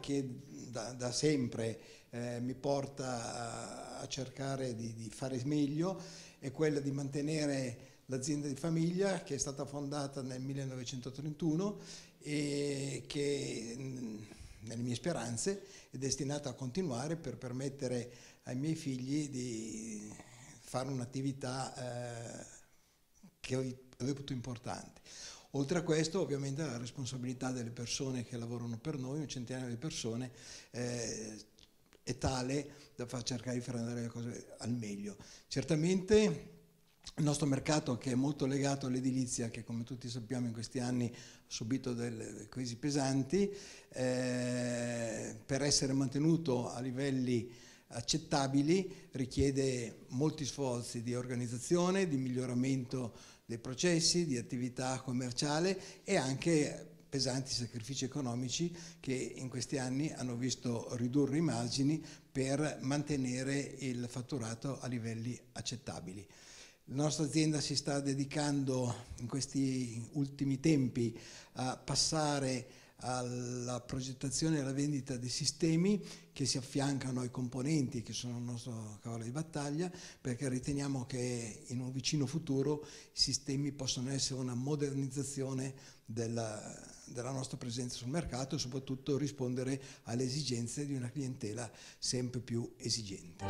che da, da sempre eh, mi porta a, a cercare di, di, fare meglio è quella di mantenere l'azienda di famiglia che è stata fondata nel 1931 e che nelle mie speranze è destinata a continuare per permettere ai miei figli di fare un'attività eh, che ho reputo importante. Oltre a questo ovviamente la responsabilità delle persone che lavorano per noi, un centinaio di persone, eh, è tale da far cercare di far andare le cose al meglio. Certamente il nostro mercato che è molto legato all'edilizia, che come tutti sappiamo in questi anni ha subito delle crisi pesanti, eh, per essere mantenuto a livelli accettabili richiede molti sforzi di organizzazione, di miglioramento dei processi, di attività commerciale e anche pesanti sacrifici economici che in questi anni hanno visto ridurre i margini per mantenere il fatturato a livelli accettabili. La nostra azienda si sta dedicando in questi ultimi tempi a passare alla progettazione e alla vendita dei sistemi che si affiancano ai componenti che sono il nostro cavallo di battaglia perché riteniamo che in un vicino futuro i sistemi possono essere una modernizzazione della, della nostra presenza sul mercato e soprattutto rispondere alle esigenze di una clientela sempre più esigente.